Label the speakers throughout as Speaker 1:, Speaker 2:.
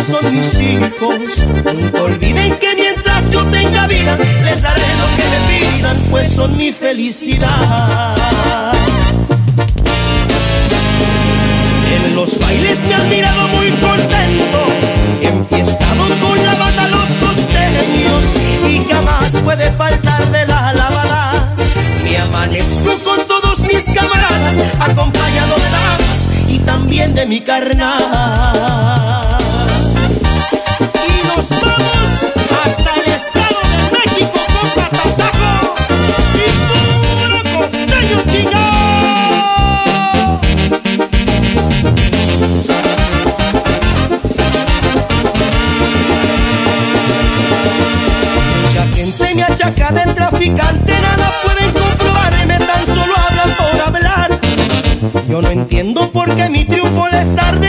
Speaker 1: son
Speaker 2: mis hijos. Nunca olviden que mientras yo tenga vida, les daré lo que me pidan, pues son mi felicidad. En los bailes me han mirado muy contento, enfiestado con la bata los costeños, y jamás puede faltar de la lavada. Me amanezco con todos mis camaradas, acompañado de damas y también de mi carnal los toros hasta el Estado de México con platasaco y puro costeño chingado. Mucha gente me achaca del traficante, nada pueden comprobarme, tan solo hablan por hablar. Yo no entiendo por qué mi triunfo les arde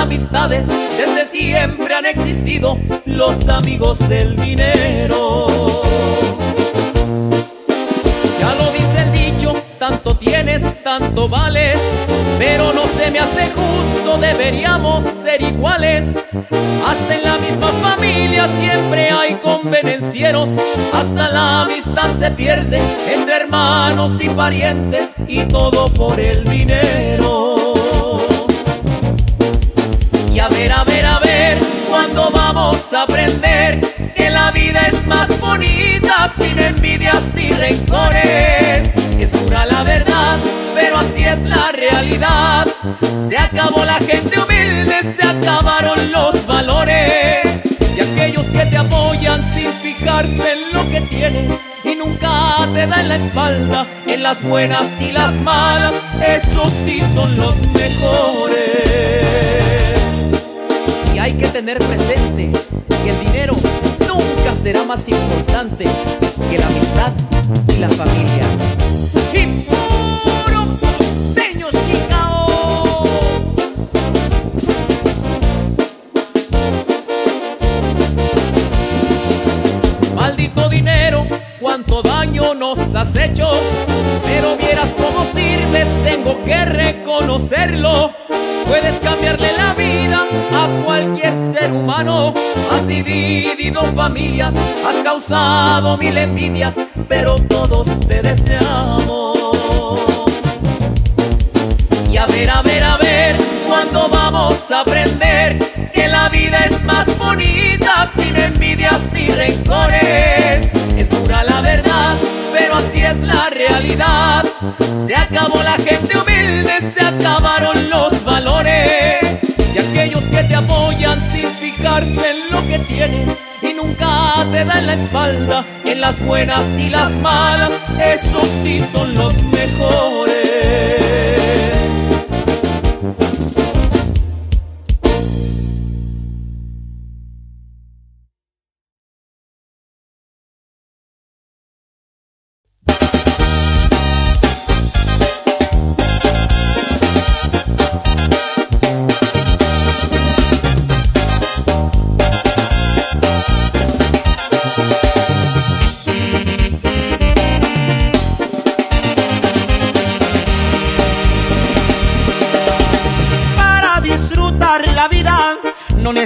Speaker 3: amistades desde siempre han existido los amigos del dinero. Ya lo dice el dicho, tanto tienes, tanto vales, pero no se me hace justo, deberíamos ser iguales. Hasta en la misma familia siempre hay convenencieros, hasta la amistad se pierde entre hermanos y parientes y todo por el dinero. Aprender que la vida es más bonita sin envidias ni rencores. Es dura la verdad, pero así es la realidad. Se acabó la gente humilde, se acabaron los valores. Y aquellos que te apoyan sin fijarse en lo que tienes y nunca te dan la espalda en las buenas y las malas, esos sí son los mejores hay que tener presente que el dinero nunca será más importante que la amistad y la familia. Maldito dinero, cuánto daño nos has hecho, pero vieras cómo sirves, tengo que reconocerlo. Puedes cambiarle la vida a cualquier ser humano. Has dividido familias, has causado mil envidias, pero todos te deseamos. Y a ver, a ver, a ver, cuando vamos a aprender que la vida es más bonita sin envidias ni rencores. Es la verdad, pero así es la realidad. Se acabó la gente humilde, se acabaron los valores. Y aquellos que te apoyan sin fijarse en lo que tienes y nunca te dan la espalda en las buenas y las malas, esos sí son los mejores.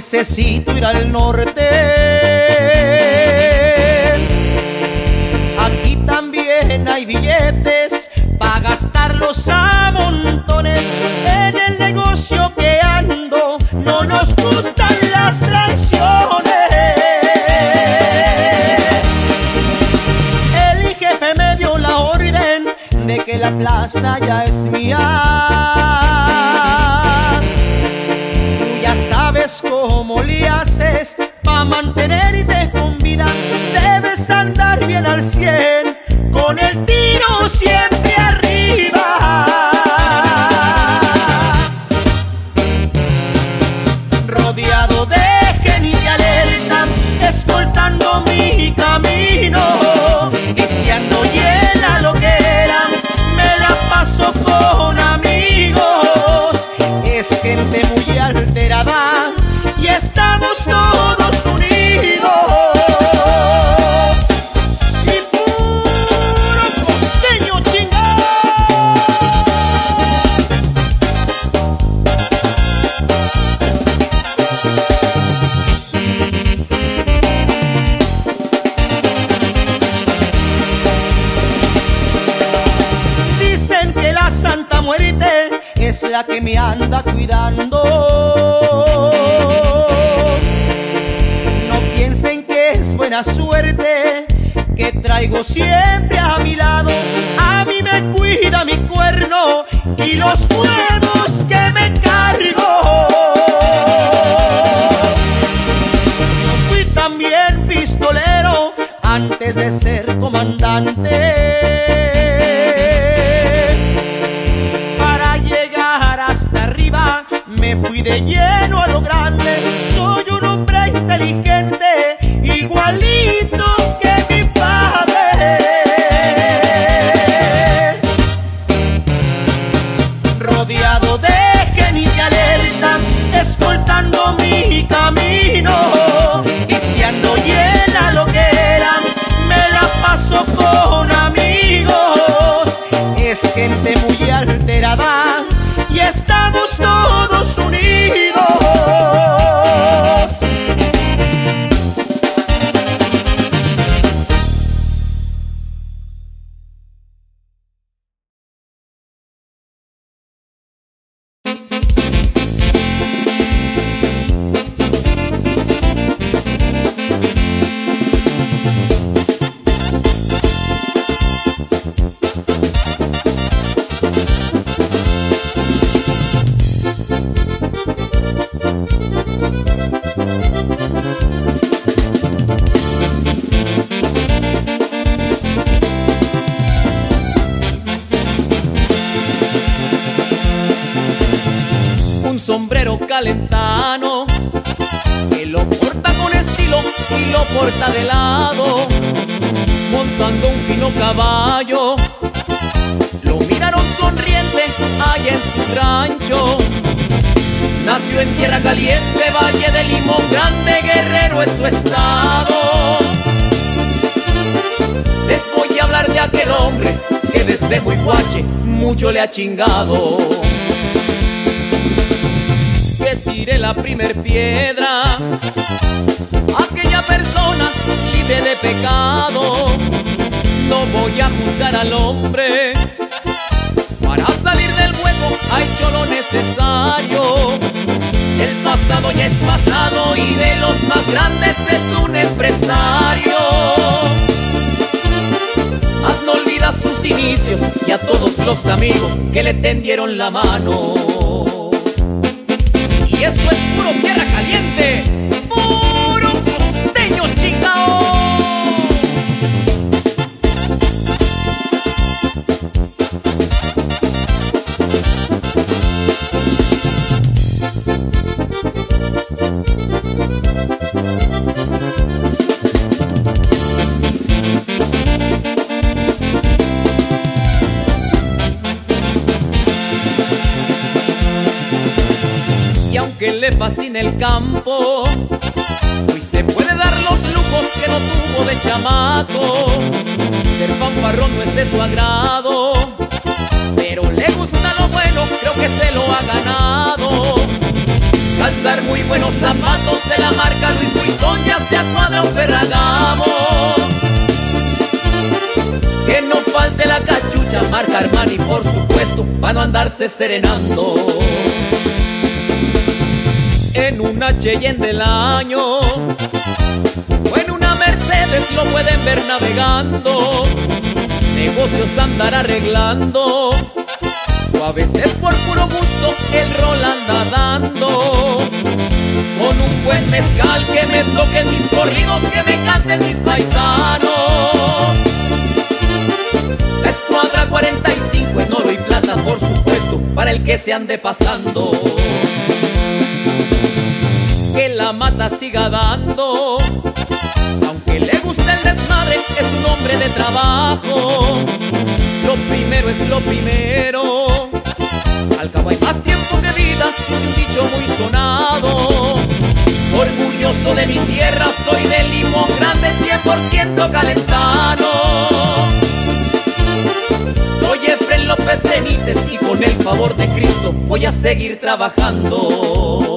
Speaker 2: Necesito ir al norte. Aquí también hay billetes para gastarlos a montones. En el negocio que ando no nos gustan las traiciones. El jefe me dio la orden de que la plaza ya es mía cómo le haces para mantenerte con vida. Debes andar bien al cien, con el tiro suerte que traigo siempre a mi lado. A mí me cuida mi cuerno y los huevos que me cargo. Yo fui también pistolero antes de ser comandante. me fui de lleno a lo grande. Soy calentano que lo porta con estilo y lo porta de lado, montando un fino caballo. Lo miraron sonriente allá en su rancho. Nació en tierra caliente, Valle de Limón Grande, Guerrero es su estado. Les voy a hablar de aquel hombre que desde muy guache mucho le ha chingado.
Speaker 3: Tiré la primer piedra. Aquella persona libre de pecado, no voy a juzgar al hombre. Para salir del hueco ha hecho lo necesario. El pasado ya es pasado y de los más grandes es un empresario. Haz no olvidas sus inicios y a todos los amigos que le tendieron la mano. Y esto es puro tierra caliente, Aunque le fascine el campo, hoy se puede dar los lujos que no tuvo de chamaco. Ser fanfarrón no es de su agrado, pero le gusta lo bueno, creo que se lo ha ganado. Calzar muy buenos zapatos de la marca Luis Vuitton ya se cuadra un Ferragamo. Que no falte la cachucha, marca Armani, por supuesto, para no andarse serenando. En una Cheyenne del año o en una Mercedes lo pueden ver navegando. Negocios andar arreglando o a veces por puro gusto el rol anda dando. Con un buen mezcal que me toquen mis corridos, que me canten mis paisanos. La escuadra 45 en oro y plata, por supuesto, para el que se ande pasando. La mata siga dando. Aunque le guste el desmadre, es un hombre de trabajo. Lo primero es lo primero. Al cabo hay más tiempo que vida, es un dicho muy sonado. Orgulloso de mi tierra, soy de limón grande, 100% calentano. Soy Efren López Benítez y con el favor de Cristo voy a seguir trabajando.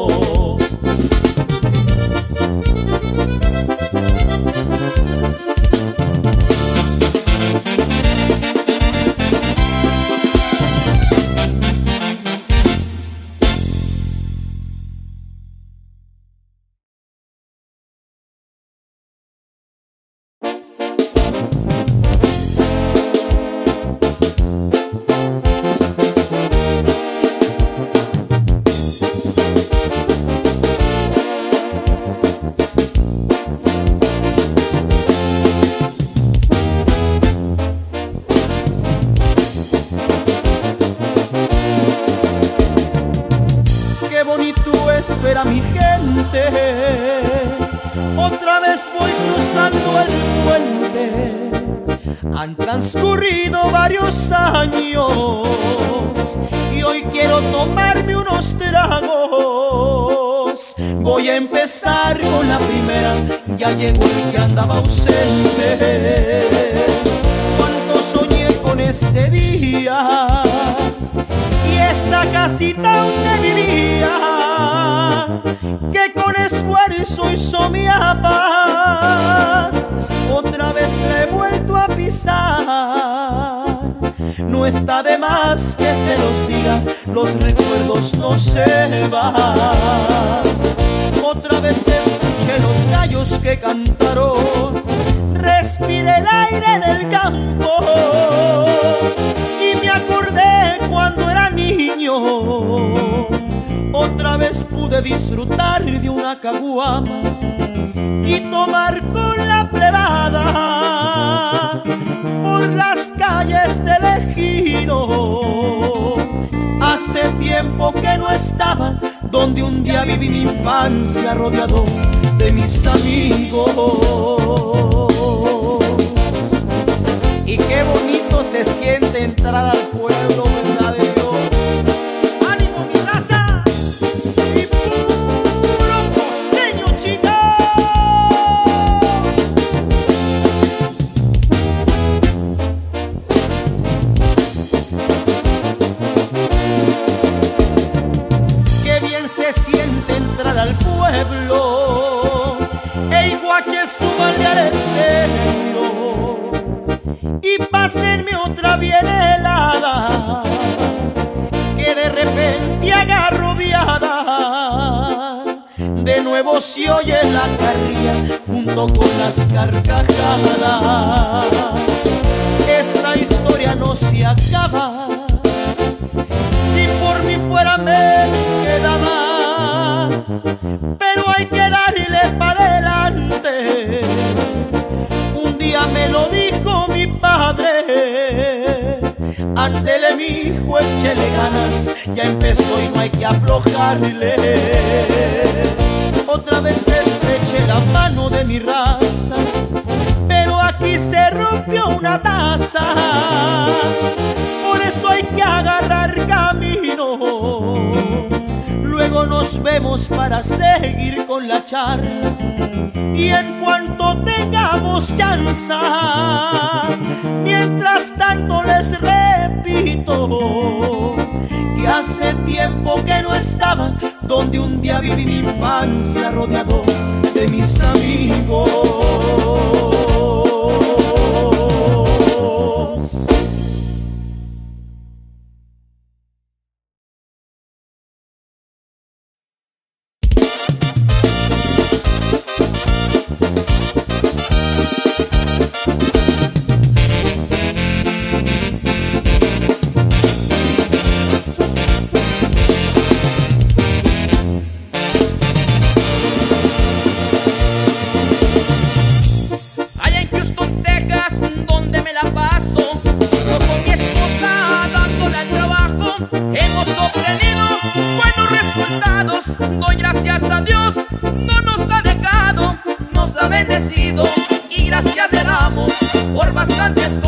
Speaker 2: Han transcurrido varios años y hoy quiero tomarme unos tragos. Voy a empezar con la primera, ya llegó el que andaba ausente. Cuánto soñé con este día y esa casita donde vivía, que con esfuerzo hizo mi papá, otra vez la he vuelto a pisar. No está de más que se los diga, los recuerdos no se van. Otra vez escuché los gallos que cantaron, respiré el aire del campo y me acordé cuando era niño. Pude disfrutar de una caguama y tomar con la plebada por las calles del ejido. Hace tiempo que no estaba donde un día viví mi infancia rodeado de mis amigos. Y qué bonito se siente entrar al pueblo, ¿verdad guache súbale al estero y pásenme otra bien helada que de repente agarroviada. De nuevo se oye la carrilla junto con las carcajadas. Esta historia no se acaba. Si por mí fuera me quedaba, pero hay que dar día me lo dijo mi padre. Ándele, mi hijo, échele ganas, ya empezó y no hay que aflojarle. Otra vez estreché la mano de mi raza, pero aquí se rompió una taza. Por eso hay que agarrar camino. Luego nos vemos para seguir con la charla y en cuanto tengamos chance, mientras tanto les repito que hace tiempo que no estaba donde un día viví mi infancia rodeado de mis amigos.
Speaker 1: antes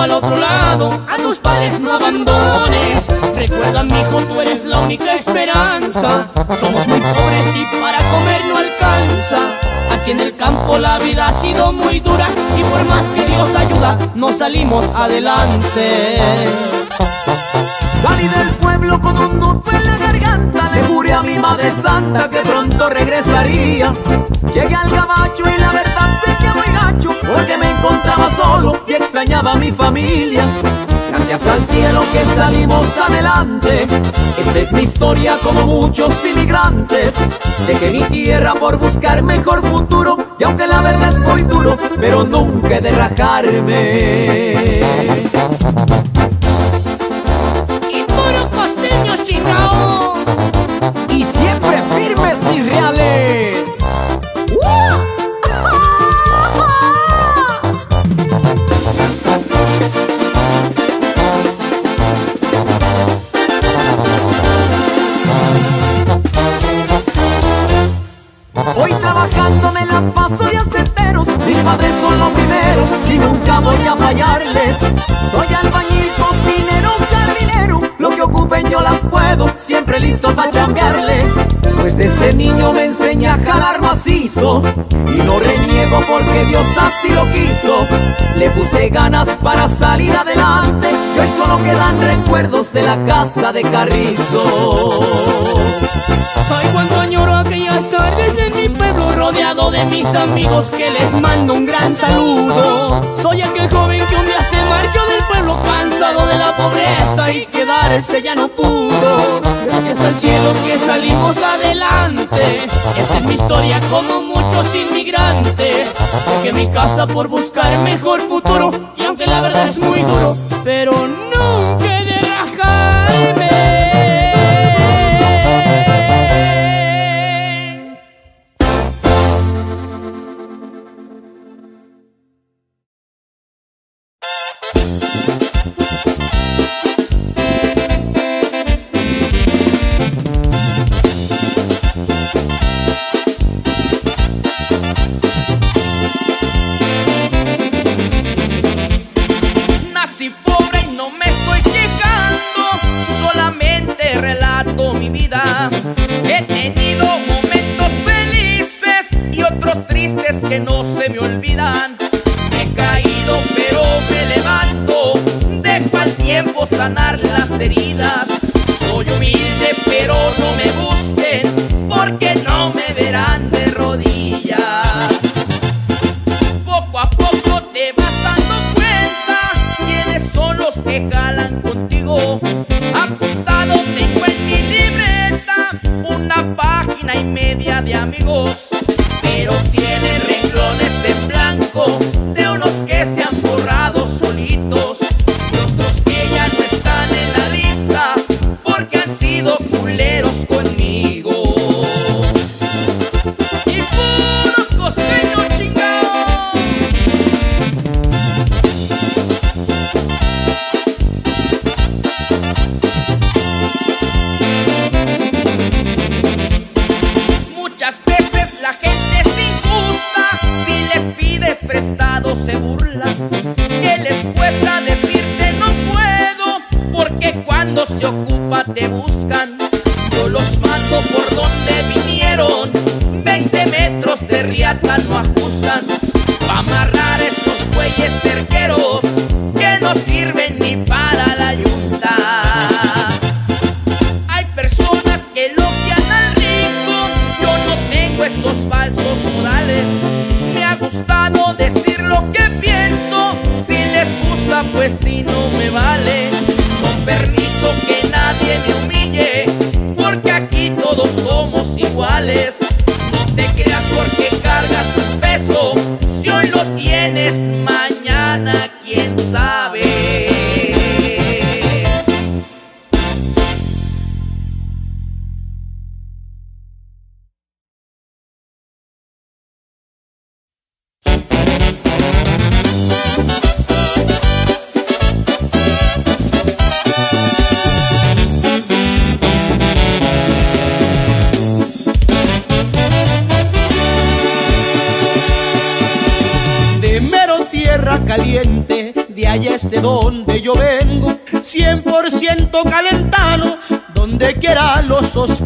Speaker 1: al otro lado, a tus padres no abandones. Recuerda, mi hijo, tú eres la única esperanza. Somos muy pobres y para comer no alcanza. Aquí en el campo la vida ha sido muy dura y por más que Dios ayuda, no salimos adelante.
Speaker 3: Salí del pueblo con un nudo en la garganta Le juré a mi madre santa que pronto regresaría. Llegué al gabacho y la verdad sé que muy gacho Porque me encontraba solo y extrañaba a mi familia. Gracias al cielo que salimos adelante Esta es mi historia como muchos inmigrantes. Dejé mi tierra por buscar mejor futuro Y aunque la verdad es muy duro Pero nunca he de rajarme listo para chambearle. Pues desde niño me enseña a jalar macizo Y no reniego porque Dios así lo quiso. Le puse ganas para salir adelante Y hoy solo quedan recuerdos de la casa de Carrizo.
Speaker 1: Ay, cuánto añoro aquellas tardes en mi Rodeado de mis amigos que les mando un gran saludo. Soy aquel joven que un día se marchó del pueblo Cansado de la pobreza y quedarse ya no pudo. Gracias al cielo que salimos adelante. Esta es mi historia como muchos inmigrantes. Dejé mi casa por buscar mejor futuro. Y aunque la verdad es muy duro Pero nunca
Speaker 2: Apuntado tengo en mi libreta una página y media de amigos,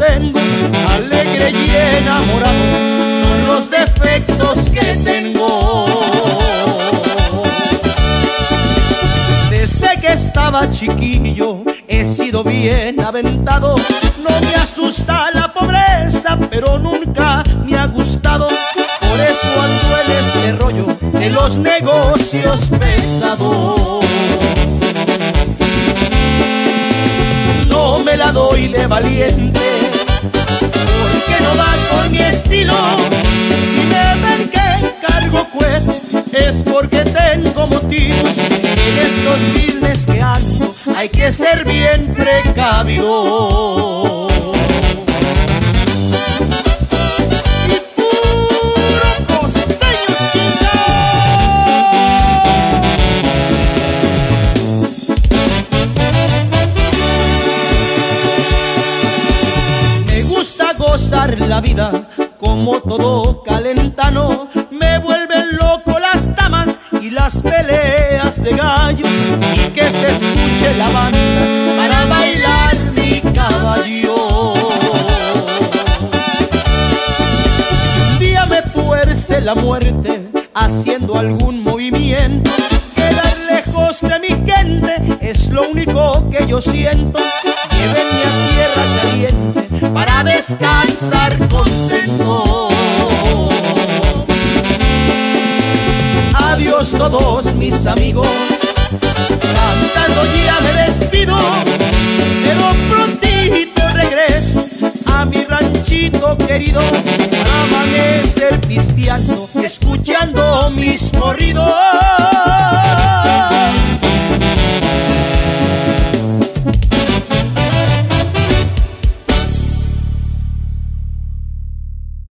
Speaker 2: alegre y enamorado, son los defectos que tengo. Desde que estaba chiquillo he sido bien aventado, no me asusta la pobreza, pero nunca me ha gustado por eso ando en este rollo de los negocios pesados. No me la doy de valiente, mi estilo. Si me ven que cargo cohete, es porque tengo motivos. En estos business que ando, hay que ser bien precavido. La vida como todo calentano. Me vuelven loco las damas y las peleas de gallos y que se escuche la banda para bailar mi caballo. Si un día me fuerce la muerte haciendo algún movimiento, de mi gente es lo único que yo siento. Llévenme a tierra caliente para descansar contento. Adiós todos mis amigos, cantando ya me despido mi ranchito querido. Amanecer pisteando, escuchando mis corridos.